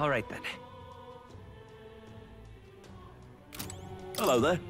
All right then. Hello there.